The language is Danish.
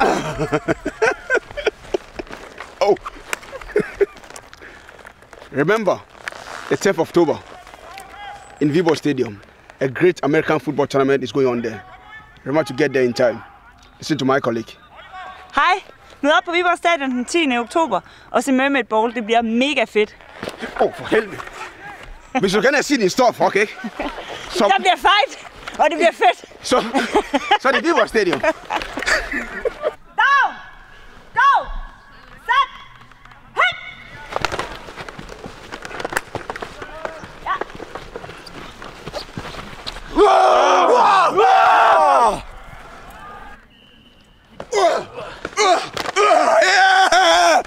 oh. Remember, the 10th of October in Vivo Stadium, a great American football tournament is going on there. Remember to get there in time. Listen to my colleague. Hej, mød op på Viborg Stadion den 10. oktober og se Mermaid Bowl. Det bliver mega fedt. Åh, oh, for helvede. Hvis du gerne have set din stor fuck, ikke? Så, Der bliver fight, og det bliver fedt. så, så er det Viborg Stadium. yeah!